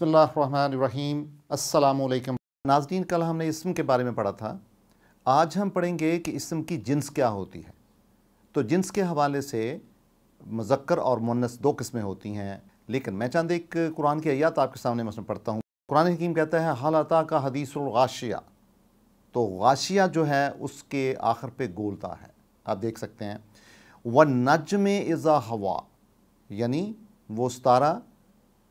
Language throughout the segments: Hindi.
बसमीम अल्लाम नाजरीन, कल हमने इसम के बारे में पढ़ा था। आज हम पढ़ेंगे कि इसम की जिन्स क्या होती है। तो जिन्स के हवाले से मुजक्कर और मुन्नस दो किस्में होती हैं। लेकिन मैं चाँद एक कुरान की आयात आपके सामने मैं पढ़ता हूँ। कुरान हकीम कहता है हालाता का हदीसगाशिया तो गाशिया जो है, उसके आखिर पे गोलता है। आप देख सकते हैं। व नजम इज़ा हवा। यानी वो सतारा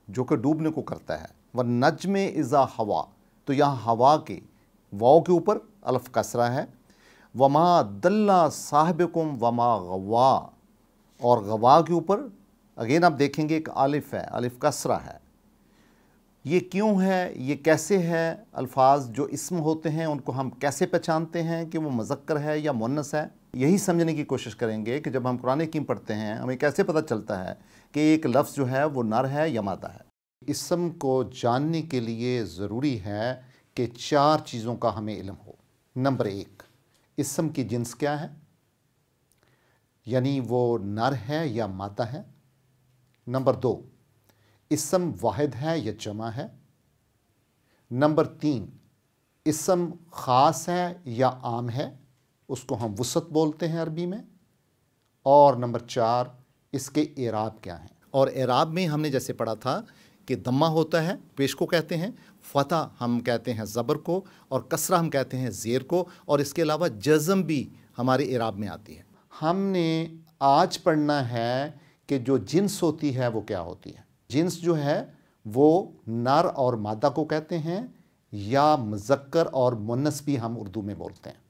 जो कि डूबने को करता है। वह नजम इज़ा हवा तो यहाँ हवा के वाओ के ऊपर अलफ कसरा है। वमा दल्ला साहबकुम वमा गवा, और गवा के ऊपर, अगेन आप देखेंगे एक आलिफ है आलिफ कसरा है। ये क्यों है, ये कैसे है, अल्फाज जो इसम होते हैं, उनको हम कैसे पहचानते हैं कि वो मज़क्र है या मुनस है? यही समझने की कोशिश करेंगे कि जब हम कुरान कीम पढ़ते हैं, हमें कैसे पता चलता है कि एक लफ्ज़ जो है, वो नर है या मादा है? इसम को जानने के लिए ज़रूरी है कि चार चीज़ों का हमें इलम हो। नंबर एक, इसम की जिन्स क्या है? यानी वो नर है या मादा है? नंबर दो, इसम वाहिद है या जमा है? नंबर तीन, इसम ख़ास है या आम है? उसको हम वसत बोलते हैं अरबी में। और नंबर चार, इसके एराब क्या हैं? और एराब में हमने जैसे पढ़ा था कि दम्मा होता है, पेश को कहते हैं, फ़तः हम कहते हैं ज़बर को, और कसरा हम कहते हैं ज़ेर को, और इसके अलावा जज़म भी हमारे इराब में आती है। हमने आज पढ़ना है कि जो जिन्स होती है, वो क्या होती है? जिन्स जो है, वो नर और मादा को कहते हैं, या मज़क्कर और मुन्नस भी हम उर्दू में बोलते हैं।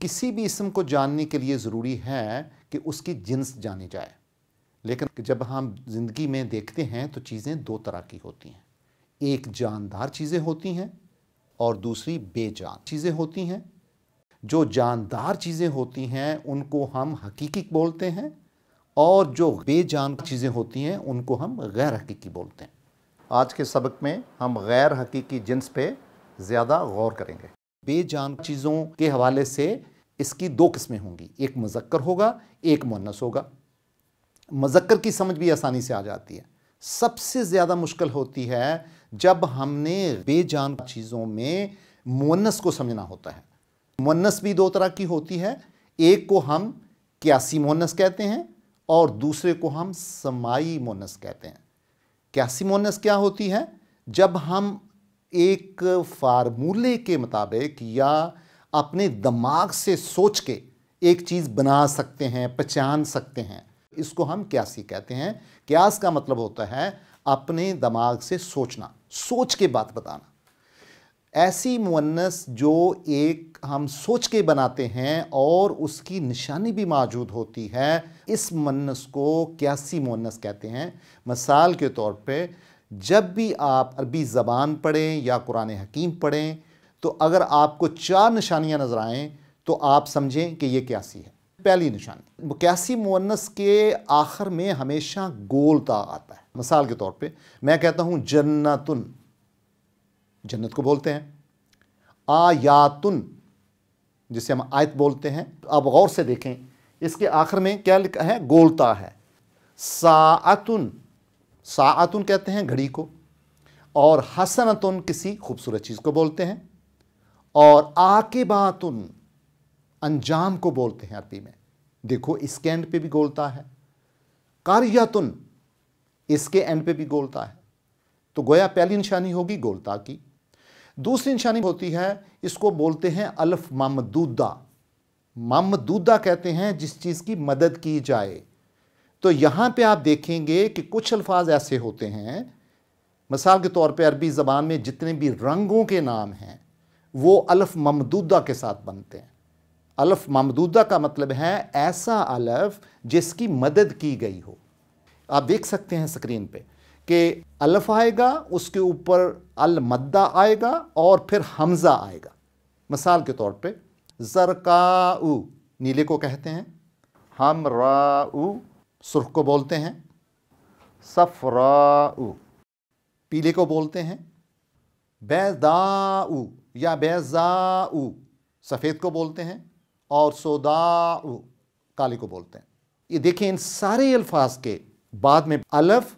किसी भी इसम को जानने के लिए ज़रूरी है कि उसकी जिन्स जानी जाए। लेकिन जब हम ज़िंदगी में देखते हैं तो चीज़ें दो तरह की होती हैं। एक जानदार चीज़ें होती हैं और दूसरी बेजान चीज़ें होती हैं। जो जानदार चीज़ें होती हैं, उनको हम हकीकी बोलते हैं और जो बेजान चीज़ें होती हैं, उनको हम गैर हकीकी बोलते हैं। आज के सबक में हम गैर हकीकी जिन्स पे ज़्यादा गौर करेंगे। बेजान चीज़ों के हवाले से इसकी दो किस्में होंगी। एक मुजक्कर होगा, एक मुन्नस होगा। मज़क्कर की समझ भी आसानी से आ जाती है। सबसे ज़्यादा मुश्किल होती है जब हमने बेजान चीज़ों में मुन्नस को समझना होता है। मुन्नस भी दो तरह की होती है। एक को हम क्यासी मुन्नस कहते हैं और दूसरे को हम समाई मुन्नस कहते हैं। क्यासी मुन्नस क्या होती है? जब हम एक फार्मूले के मुताबिक या अपने दिमाग से सोच के एक चीज़ बना सकते हैं, पहचान सकते हैं। इसको हम क्यासी कहते हैं। क्यास का मतलब होता है अपने दिमाग से सोचना, सोच के बात बताना। ऐसी मुन्नस जो एक हम सोच के बनाते हैं और उसकी निशानी भी मौजूद होती है, इस मुन्नस को क्यासी मुन्नस कहते हैं। मिसाल के तौर पे जब भी आप अरबी ज़बान पढ़ें या कुरान हकीम पढ़ें तो अगर आपको चार निशानियाँ नज़र आएँ तो आप समझें कि ये क्यासी है। पहली निशानी क्यासी मुन्नस के आखिर में हमेशा गोल गोलता आता है। मिसाल के तौर पे मैं कहता हूँ, जन्नतुन। जन्नत को बोलते हैं। आयातुन, जिसे हम आयत बोलते हैं। आप गौर से देखें, इसके आखिर में क्या लिखा है? गोलता है। सातुन सातुन कहते हैं, घड़ी को, और हसनतुन किसी खूबसूरत चीज़ को बोलते हैं, और आके बातुन अंजाम को बोलते हैं अरबी में। देखो, इसके एंड पे भी गोलता है। कारियातुन, इसके एंड पे भी गोलता है। तो गोया पहली निशानी होगी गोलता की। दूसरी निशानी होती है, इसको बोलते हैं अल्फ ममदूदा। ममदूदा कहते हैं, जिस चीज़ की मदद की जाए। तो यहाँ पे आप देखेंगे कि कुछ अल्फाज ऐसे होते हैं। मिसाल के तौर पे अरबी ज़बान में जितने भी रंगों के नाम हैं, वो अल्फ ममदूदा के साथ बनते हैं। अलफ ममदूदा का मतलब है ऐसा अलफ जिसकी मदद की गई हो। आप देख सकते हैं स्क्रीन पे कि अलफ आएगा, उसके ऊपर अल मद्दा आएगा और फिर हमज़ा आएगा। मिसाल के तौर पे जरकाऊ नीले को कहते हैं। हम राऊ सुर्ख को बोलते हैं सफराऊ पीले को बोलते हैं बैदाऊ या बैजाऊ सफ़ेद को बोलते हैं और सोदा काली को बोलते हैं। ये देखें इन सारे अल्फाज के बाद में अलफ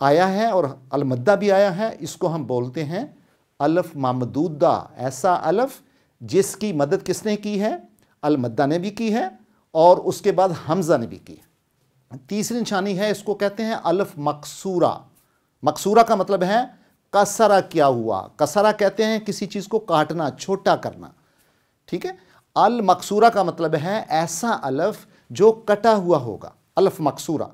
आया है और अलमद्दा भी आया है, इसको हम बोलते हैं अलफ मामदूदा। ऐसा अलफ जिसकी मदद किसने की है? अलमद्दा ने भी की है और उसके बाद हमज़ा ने भी की तीसरी निशानी है, इसको कहते हैं अल्फ मकसूरा। मकसूरा का मतलब है कसरा क्या हुआ। कसरा कहते हैं किसी चीज़ को काटना, छोटा करना। ठीक है? अल मकसूरा का मतलब है ऐसा अलफ जो कटा हुआ होगा, अलफ मकसूरा।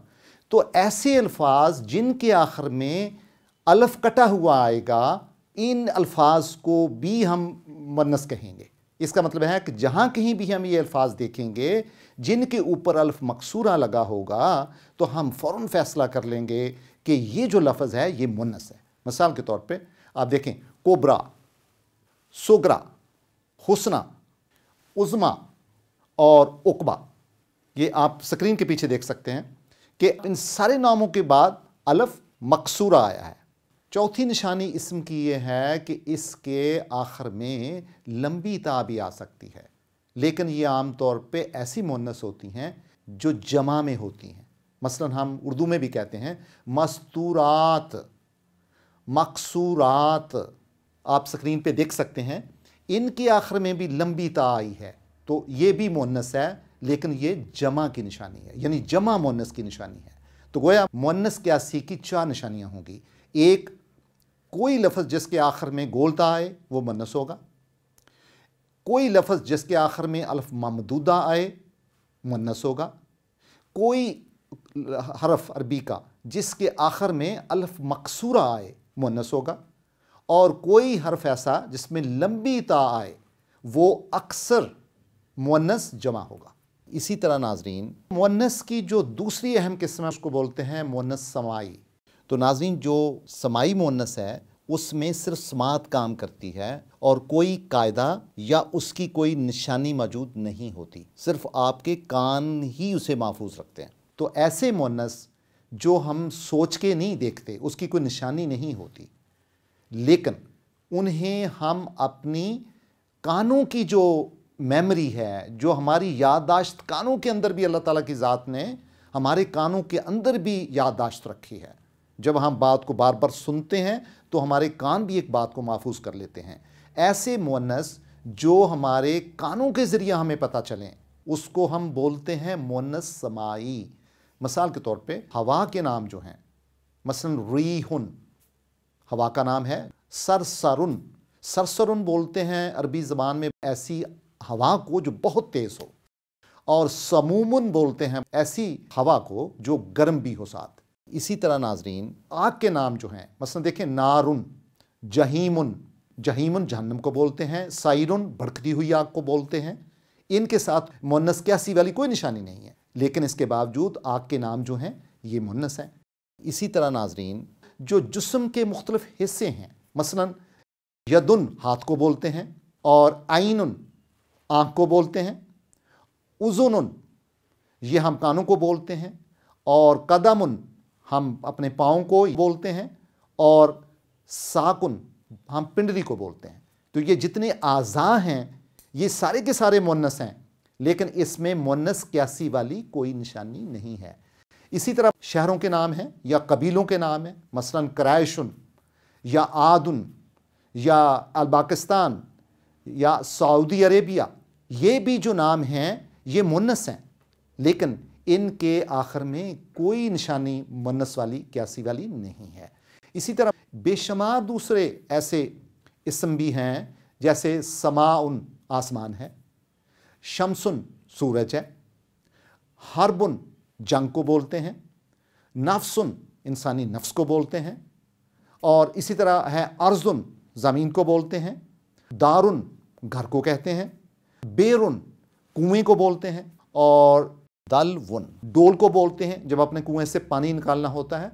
तो ऐसे अल्फाज जिनके आखिर में अलफ कटा हुआ आएगा, इन अल्फाज को भी हम मनस कहेंगे। इसका मतलब है कि जहाँ कहीं भी हम ये अल्फाज देखेंगे, जिनके ऊपर अल्फ मकसूरा लगा होगा तो हम फ़ौर फैसला कर लेंगे कि ये जो लफ्ज़ है, ये मुन्नस है। मिसाल के तौर पे आप देखें, कोबरा, सुगरा, हुसना, उज़मा और उकबा। ये आप स्क्रीन के पीछे देख सकते हैं कि इन सारे नामों के बाद अलफ मकसूरा आया है। चौथी निशानी इसम की यह है कि इसके आखिर में लंबी ता भी आ सकती है। लेकिन ये आम तौर पे ऐसी मुन्नस होती हैं जो जमा में होती हैं। मसलन हम उर्दू में भी कहते हैं, मस्तूरात, मकसूरात। आप स्क्रीन पे देख सकते हैं, इनके आखिर में भी लंबी ता आई है। तो ये भी मुन्नस है, लेकिन ये जमा की निशानी है, यानी जमा मुन्नस की निशानी है। तो गोया मुन्नस क्यासी की चार निशानियाँ होंगी। एक कोई लफ्ज़ जिसके आखिर में गोलता आए, वो मनस होगा। कोई लफ्ज़ जिसके आखिर में अल्फ ममदूदा आए मनस होगा। कोई हरफ अरबी का जिसके आखिर में अल्फ मकसूरा आए, मुन्नस होगा। और कोई हरफ ऐसा जिसमें लंबी ता आए, वो अक्सर मुन्नस जमा होगा। इसी तरह नाजरीन, मुन्नस की जो दूसरी अहम किस्म है, उसको बोलते हैं मुन्नस समाई। तो नाजरीन, जो समाई मुन्नस है, उसमें सिर्फ़ समात काम करती है और कोई कायदा या उसकी कोई निशानी मौजूद नहीं होती। सिर्फ़ आपके कान ही उसे महफूज रखते हैं। तो ऐसे मुन्नस जो हम सोच के नहीं देखते, उसकी कोई निशानी नहीं होती। लेकिन उन्हें हम अपनी कानों की जो मेमोरी है, जो हमारी याददाश्त कानों के अंदर भी अल्लाह ताला की ज़ात ने हमारे कानों के अंदर भी याददाश्त रखी है। जब हम बात को बार बार सुनते हैं तो हमारे कान भी एक बात को महफूज कर लेते हैं। ऐसे मुन्नस जो हमारे कानों के ज़रिए हमें पता चलें, उसको हम बोलते हैं मुन्नस समाई। मिसाल के तौर पे, हवा के नाम जो हैं, मसलन रीहुन, हवा का नाम है सरसरुन। सरसरुन बोलते हैं अरबी ज़बान में ऐसी हवा को जो बहुत तेज़ हो, और समूमन बोलते हैं ऐसी हवा को जो गर्म भी हो साथ। इसी तरह नाजरीन, आग के नाम जो हैं, मसलन देखें, नारुन, जहीमुन जहीमुन जहन्नम को बोलते हैं, साइरुन, भड़कती हुई आग को बोलते हैं। इनके साथ मुन्नस क्यासी वाली कोई निशानी नहीं है, लेकिन इसके बावजूद आग के नाम जो हैं, ये मुन्नस हैं। इसी तरह नाजरीन, जो जुस्म के मुख्तलिफ़ हिस्से हैं, मसलन यदुन, हाथ को बोलते हैं, और आइनुन, आँख को बोलते हैं उजुन ये हम कानों को बोलते हैं, और कदमुन हम अपने पाँव को बोलते हैं और साकुन हम पिंडली को बोलते हैं। तो ये जितने आज़ा हैं, ये सारे के सारे मुन्नस हैं, लेकिन इसमें मुन्नस क्यासी वाली कोई निशानी नहीं है। इसी तरह शहरों के नाम हैं या कबीलों के नाम हैं, मसलन करायशुन या आदन या अलबाकिस्तान या सऊदी अरेबिया, ये भी जो नाम हैं, ये मुन्नस हैं। लेकिन इनके आखिर में कोई निशानी मुन्नस वाली, क्यासी वाली नहीं है। इसी तरह बेशुमार दूसरे ऐसे इसम भी हैं, जैसे समाउन आसमान है, शमसुन सूरज है हरबुन जंग को बोलते हैं नफ्सुन इंसानी नफ्स को बोलते हैं, और इसी तरह है अर्जुन ज़मीन को बोलते हैं, दारुन घर को कहते हैं, बेरुन कुएँ को बोलते हैं, और दल वन। डोल को बोलते हैं जब अपने कुएँ से पानी निकालना होता है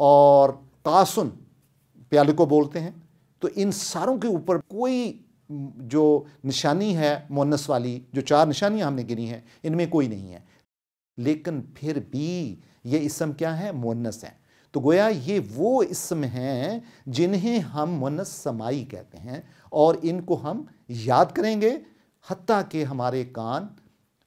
और कासुन प्याले को बोलते हैं तो इन सारों के ऊपर कोई जो निशानी है मोनस वाली, जो चार निशानियाँ हमने गिनी हैं, इनमें कोई नहीं है। लेकिन फिर भी ये इसम क्या है? मोनस है। तो गोया ये वो इसम हैं जिन्हें हम मोनस समाई कहते हैं और इनको हम याद करेंगे हती कि हमारे कान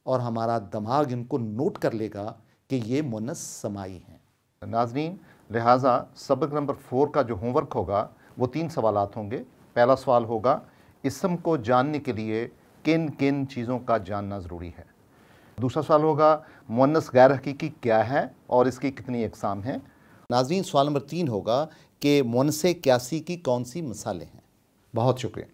और हमारा दिमाग इनको नोट कर लेगा कि ये मुनस समाई हैं। नाजरीन लिहाजा सबक नंबर फोर का जो होमवर्क होगा वो तीन सवाल होंगे। पहला सवाल होगा इसम को जानने के लिए किन किन चीज़ों का जानना ज़रूरी है? दूसरा सवाल होगा मुनस गैर हकीकी क्या है और इसकी कितनी इकसाम हैं? नाजरीन सवाल नंबर तीन होगा कि मुनस क्यासी की कौन सी मिसालें हैं? बहुत शुक्रिया।